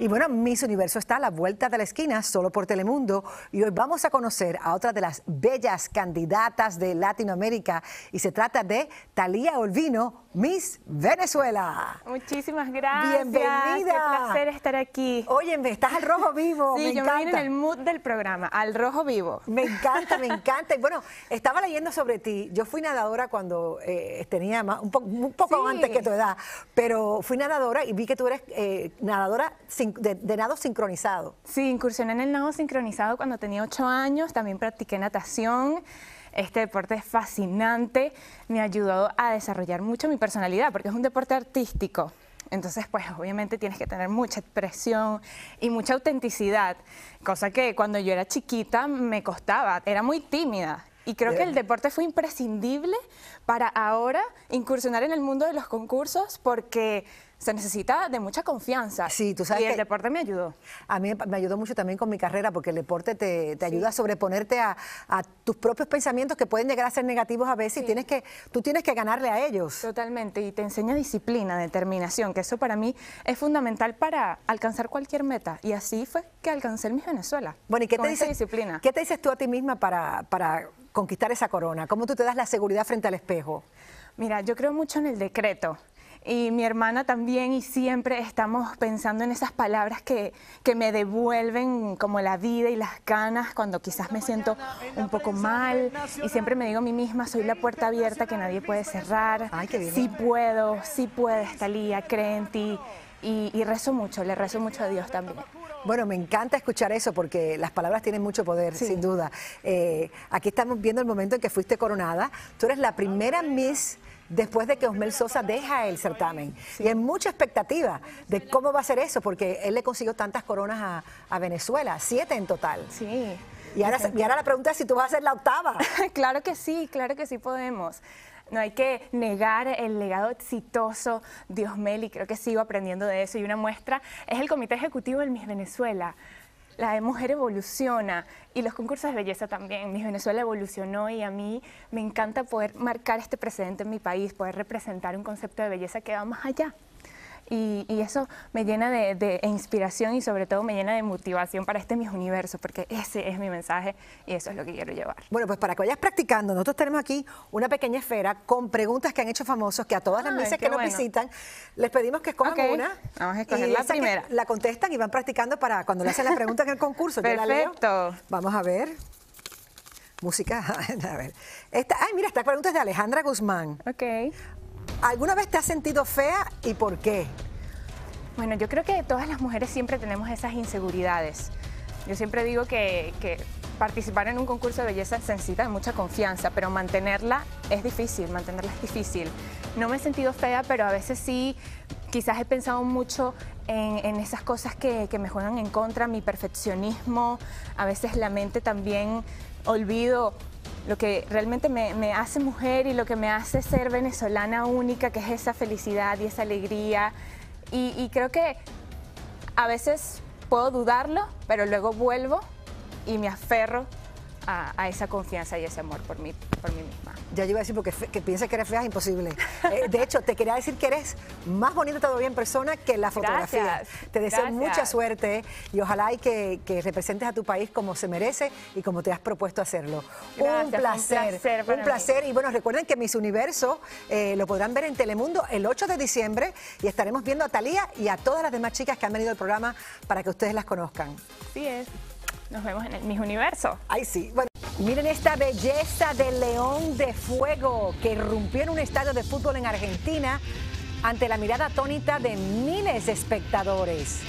Y bueno, Miss Universo está a la vuelta de la esquina, solo por Telemundo. Y hoy vamos a conocer a otra de las bellas candidatas de Latinoamérica. Y se trata de Talía Olvino, Miss Venezuela. Muchísimas gracias. Bienvenida. Qué placer estar aquí. Oye, estás al rojo vivo. Sí, me yo encanta. me vine en el mood del programa, al rojo vivo. Me encanta, me encanta. Y bueno, estaba leyendo sobre ti. Yo fui nadadora cuando eh, tenía más, un, po- un poco Sí. antes que tu edad, pero fui nadadora y vi que tú eres eh, nadadora sin- de, de nado sincronizado. Sí, incursioné en el nado sincronizado cuando tenía ocho años, también practiqué natación. Este deporte es fascinante, me ha ayudado a desarrollar mucho mi personalidad porque es un deporte artístico. Entonces, pues obviamente tienes que tener mucha expresión y mucha autenticidad, cosa que cuando yo era chiquita me costaba, era muy tímida. Y creo que el deporte fue imprescindible para ahora incursionar en el mundo de los concursos porque se necesita de mucha confianza. Sí, tú sabes Y el que- deporte me ayudó. A mí me ayudó mucho también con mi carrera porque el deporte te, te ayuda a sobreponerte a, a tus propios pensamientos que pueden llegar a ser negativos a veces y tienes que, tú tienes que ganarle a ellos. Totalmente, y te enseña disciplina, determinación, que eso para mí es fundamental para alcanzar cualquier meta. Y así fue que alcancé Miss Venezuela. Bueno, ¿y qué con te, dices, disciplina? qué te dices tú a ti misma para, para conquistar esa corona? ¿Cómo tú te das la seguridad frente al espejo? Mira, yo creo mucho en el decreto. Y mi hermana también, y siempre estamos pensando en esas palabras que, que me devuelven como la vida y las ganas cuando quizás me siento un poco mal. Y siempre me digo a mí misma, soy la puerta abierta que nadie puede cerrar. Ay. Sí puedo, sí puedes, Talía, cree en ti. Y, y rezo mucho, le rezo mucho a Dios también. Bueno, me encanta escuchar eso porque las palabras tienen mucho poder, sin duda. Eh, aquí estamos viendo el momento en que fuiste coronada. Tú eres la primera Miss después de que Osmel Sosa deja el certamen. Y hay mucha expectativa de cómo va a ser eso, porque él le consiguió tantas coronas a, a Venezuela, siete en total. Sí. Y ahora, y ahora la pregunta es si tú vas a ser la octava. claro que sí, claro que sí podemos. No hay que negar el legado exitoso de Osmel y creo que sigo aprendiendo de eso. Y una muestra es el Comité Ejecutivo del Miss Venezuela. La mujer evoluciona y los concursos de belleza también. Miss Venezuela evolucionó y a mí me encanta poder marcar este precedente en mi país, poder representar un concepto de belleza que va más allá. Y, y eso me llena de, de inspiración y sobre todo me llena de motivación para este Miss Universo, porque ese es mi mensaje y eso es lo que quiero llevar. Bueno, pues para que vayas practicando, nosotros tenemos aquí una pequeña esfera con preguntas que han hecho famosos, que a todas las misas que nos visitan, les pedimos que escojan una. vamos a escoger y la primera. La contestan y van practicando para cuando le hacen la pregunta en el concurso. Yo la leo. Perfecto. Vamos a ver. Música. A ver. Esta, ay, mira, esta pregunta es de Alejandra Guzmán. Ok. ¿Alguna vez te has sentido fea y por qué? Bueno, yo creo que todas las mujeres siempre tenemos esas inseguridades. Yo siempre digo que, que participar en un concurso de belleza se necesita de mucha confianza, pero mantenerla es difícil, mantenerla es difícil. No me he sentido fea, pero a veces sí, quizás he pensado mucho en, esas cosas que, que me juegan en contra, mi perfeccionismo, a veces la mente también olvido lo que realmente me, hace mujer y lo que me hace ser venezolana única, que es esa felicidad y esa alegría. Y creo que a veces puedo dudarlo, pero luego vuelvo y me aferro a, a esa confianza y ese amor por mí, por mí misma. Ya yo iba a decir porque fe- que pienses que eres fea es imposible. Eh, de hecho, te quería decir que eres más bonita todavía en persona que en la fotografía. Gracias, Te deseo gracias. mucha suerte y ojalá y que, que representes a tu país como se merece y como te has propuesto hacerlo. Gracias, un fue un placer. placer un placer. Y bueno, recuerden que Miss Universo eh, lo podrán ver en Telemundo el 8 de diciembre y estaremos viendo a Talía y a todas las demás chicas que han venido al programa para que ustedes las conozcan. Así es. Nos vemos en el Miss Universo. Ay, sí. Bueno, miren esta belleza de león de fuego que irrumpió en un estadio de fútbol en Argentina ante la mirada atónita de miles de espectadores.